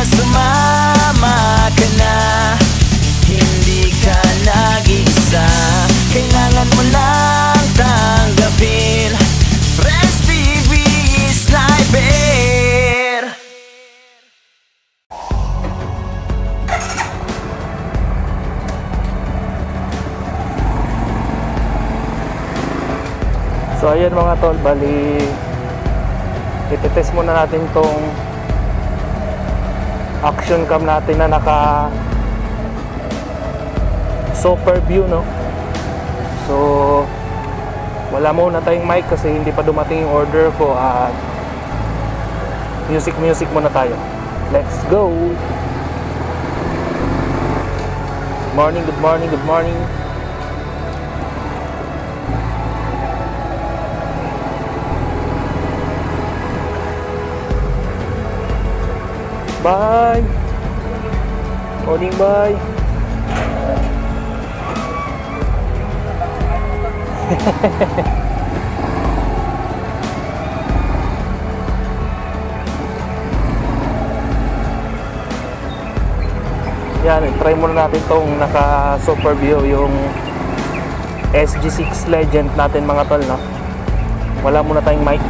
na sumama ka na. Hindi ka nag-iisa. Kailangan mo lang tanggapin. Press TV Sniper So ayan mga tol, bali ititest muna natin tong action cam natin na naka super view no? So wala muna tayong mic kasi hindi pa dumating yung order ko at music music muna tayo. Let's go! Morning good morning good morning Bye. Morning, bye. Yan, try muna natin tong naka super view yung SG6 Legend natin mga tol, no? Wala muna tayong mic.